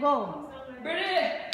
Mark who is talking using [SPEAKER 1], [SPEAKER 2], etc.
[SPEAKER 1] Go.
[SPEAKER 2] Ready?